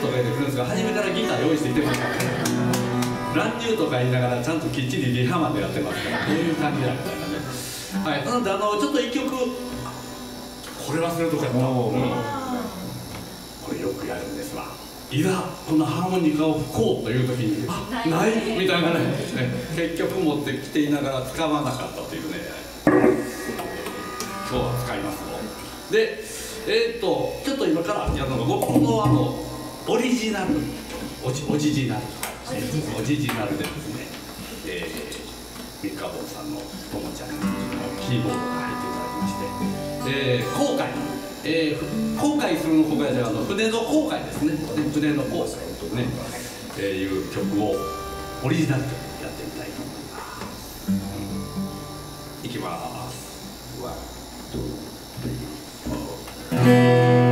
とか言ってくるんですが初めからギター用意してきて乱入とか言いながらちゃんときっちりリハまでやってますから。どういう感じだみたいなね。はい。なのであのちょっと一曲これ忘れるとこやった、うん。これよくやるんですわ。いざこのハーモニカを吹こうという時にあない？みたいなね。ね結局持ってきていながら使わなかったというね。今日は使いますのでえーっとちょっと今からやるのが僕のあのオリジナル。オジオジジナルオジジナルでですね、えー、三日坊さんのともちゃんのキーボードが入っていただきまして、えー、航海。えー、航海するの航海じゃあの船の航海ですね。船の航海とね、えー、いう曲をオリジナル曲やってみたいと思います。いきます。ワン、ツー、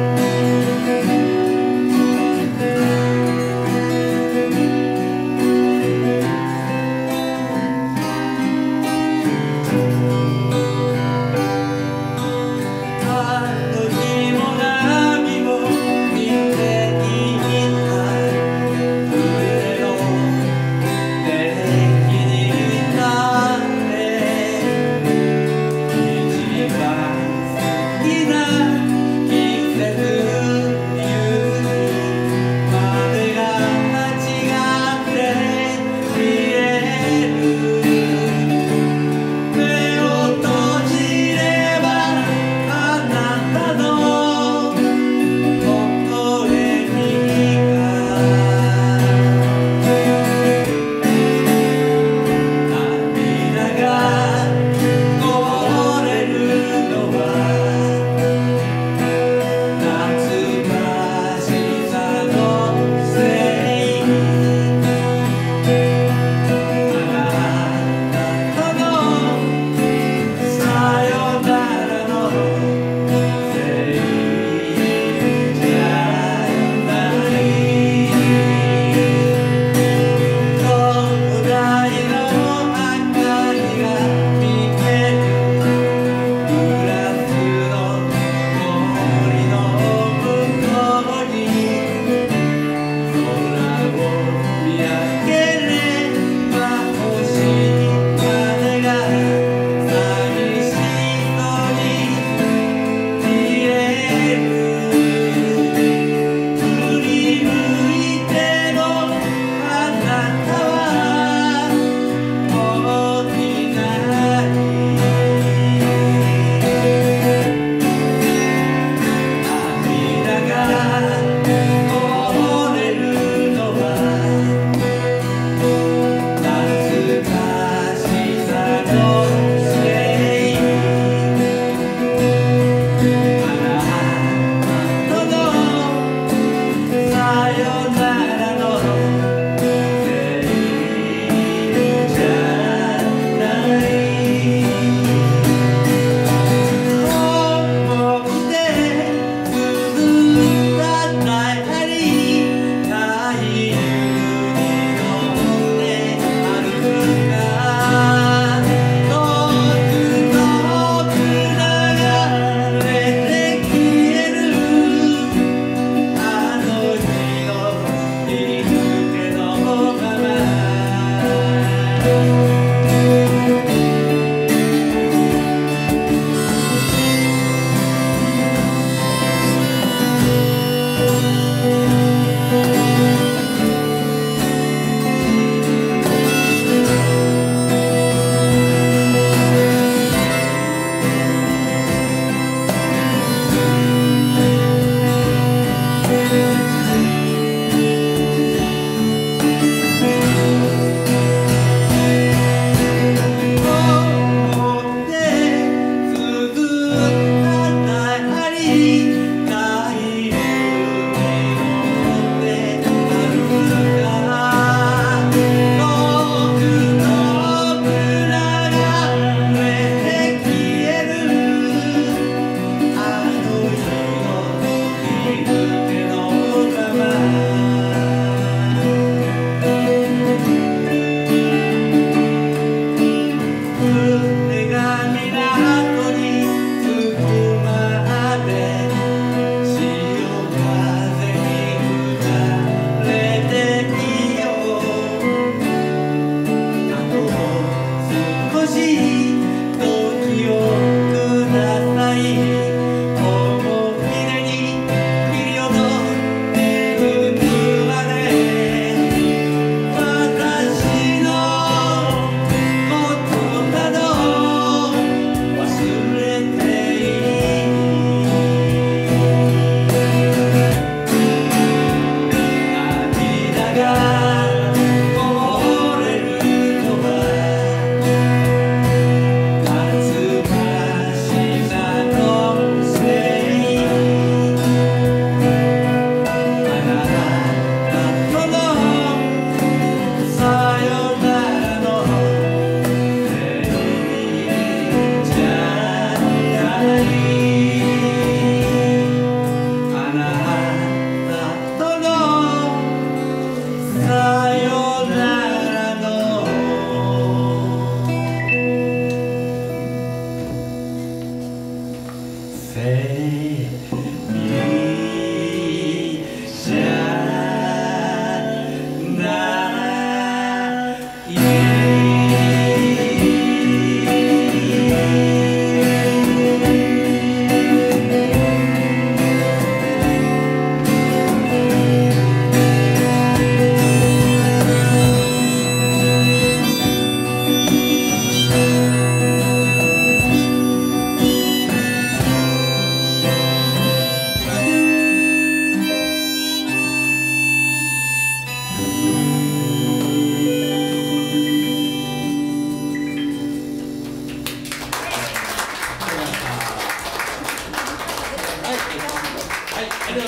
はい、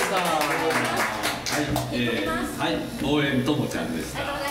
えー、はい、応援ともちゃんでした。